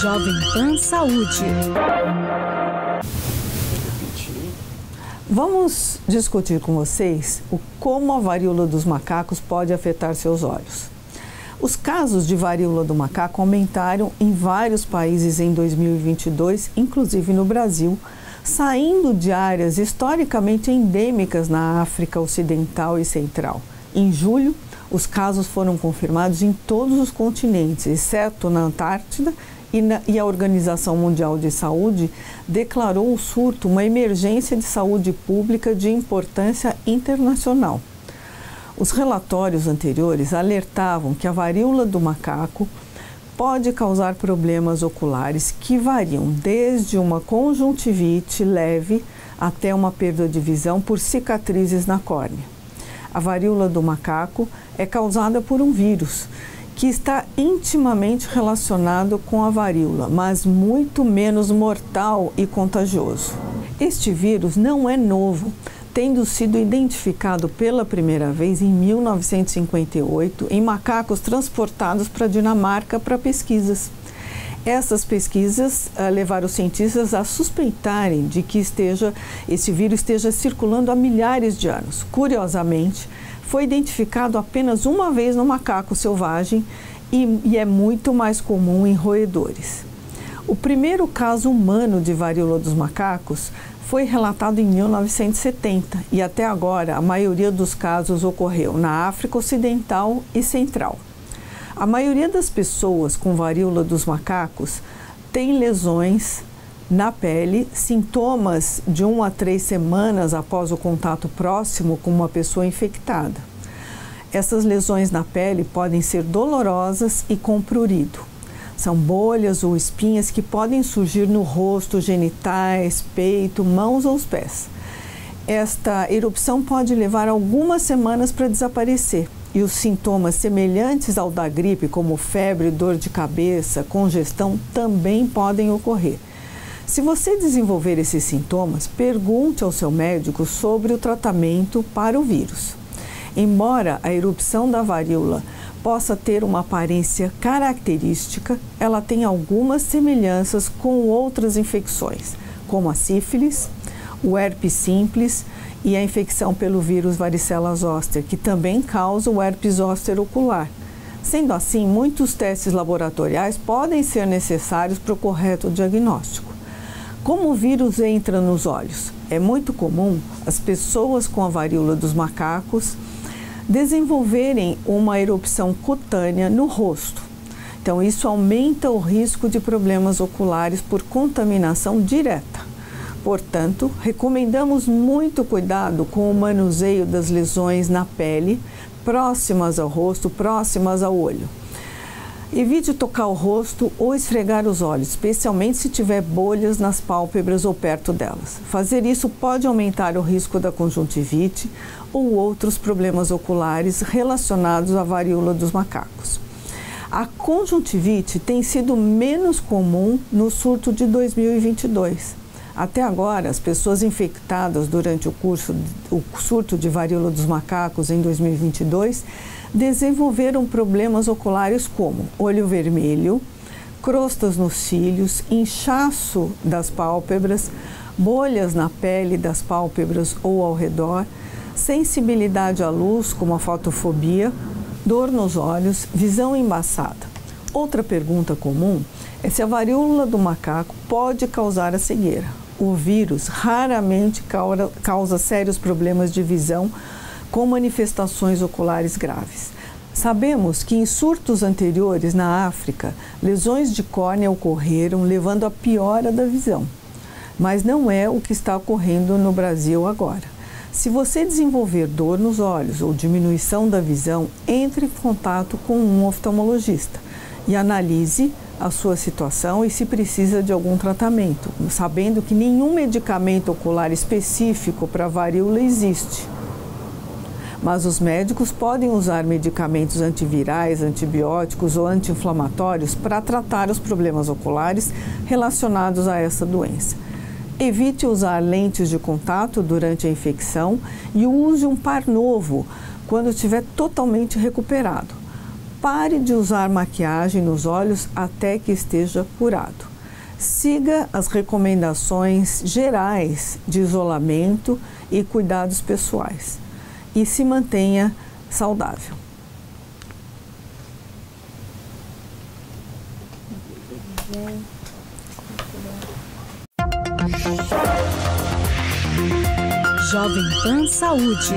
Jovem Pan Saúde. Vamos discutir com vocês o como a varíola dos macacos pode afetar seus olhos. Os casos de varíola do macaco aumentaram em vários países em 2022, inclusive no Brasil, saindo de áreas historicamente endêmicas na África Ocidental e Central. Em julho, os casos foram confirmados em todos os continentes, exceto na Antártida, e, na, e, a Organização Mundial de Saúde declarou o surto uma emergência de saúde pública de importância internacional. Os relatórios anteriores alertavam que a varíola do macaco pode causar problemas oculares que variam desde uma conjuntivite leve até uma perda de visão por cicatrizes na córnea. A varíola do macaco é causada por um vírus que está intimamente relacionado com a varíola, mas muito menos mortal e contagioso. Este vírus não é novo tendo sido identificado pela primeira vez em 1958 em macacos transportados para a Dinamarca para pesquisas. Essas pesquisas uh, levaram os cientistas a suspeitarem de que esteja, esse vírus esteja circulando há milhares de anos. Curiosamente, foi identificado apenas uma vez no macaco selvagem e, e é muito mais comum em roedores. O primeiro caso humano de varíola dos macacos foi relatado em 1970 e até agora a maioria dos casos ocorreu na África Ocidental e Central. A maioria das pessoas com varíola dos macacos tem lesões na pele, sintomas de uma a três semanas após o contato próximo com uma pessoa infectada. Essas lesões na pele podem ser dolorosas e com prurido. São bolhas ou espinhas que podem surgir no rosto, genitais, peito, mãos ou os pés. Esta erupção pode levar algumas semanas para desaparecer e os sintomas semelhantes ao da gripe, como febre, dor de cabeça, congestão, também podem ocorrer. Se você desenvolver esses sintomas, pergunte ao seu médico sobre o tratamento para o vírus. Embora a erupção da varíola possa ter uma aparência característica, ela tem algumas semelhanças com outras infecções, como a sífilis, o herpes simples e a infecção pelo vírus varicela zoster, que também causa o herpes zoster ocular. Sendo assim, muitos testes laboratoriais podem ser necessários para o correto diagnóstico. Como o vírus entra nos olhos? É muito comum as pessoas com a varíola dos macacos desenvolverem uma erupção cutânea no rosto. Então, isso aumenta o risco de problemas oculares por contaminação direta. Portanto, recomendamos muito cuidado com o manuseio das lesões na pele, próximas ao rosto, próximas ao olho. Evite tocar o rosto ou esfregar os olhos, especialmente se tiver bolhas nas pálpebras ou perto delas. Fazer isso pode aumentar o risco da conjuntivite ou outros problemas oculares relacionados à varíola dos macacos. A conjuntivite tem sido menos comum no surto de 2022. Até agora, as pessoas infectadas durante o, curso, o surto de varíola dos macacos em 2022 desenvolveram problemas oculares como olho vermelho, crostas nos cílios, inchaço das pálpebras, bolhas na pele das pálpebras ou ao redor, sensibilidade à luz, como a fotofobia, dor nos olhos, visão embaçada. Outra pergunta comum é se a varíola do macaco pode causar a cegueira. O vírus raramente causa sérios problemas de visão com manifestações oculares graves. Sabemos que em surtos anteriores na África, lesões de córnea ocorreram, levando à piora da visão. Mas não é o que está ocorrendo no Brasil agora. Se você desenvolver dor nos olhos ou diminuição da visão, entre em contato com um oftalmologista e analise a sua situação e se precisa de algum tratamento, sabendo que nenhum medicamento ocular específico para varíola existe mas os médicos podem usar medicamentos antivirais, antibióticos ou anti-inflamatórios para tratar os problemas oculares relacionados a essa doença. Evite usar lentes de contato durante a infecção e use um par novo quando estiver totalmente recuperado. Pare de usar maquiagem nos olhos até que esteja curado. Siga as recomendações gerais de isolamento e cuidados pessoais e se mantenha saudável. Jovem Pan Saúde.